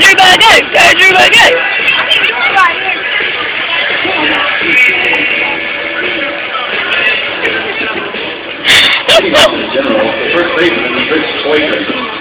Andrew got a gate! Andrew got a gate! In general, the first baseman is a big swagger.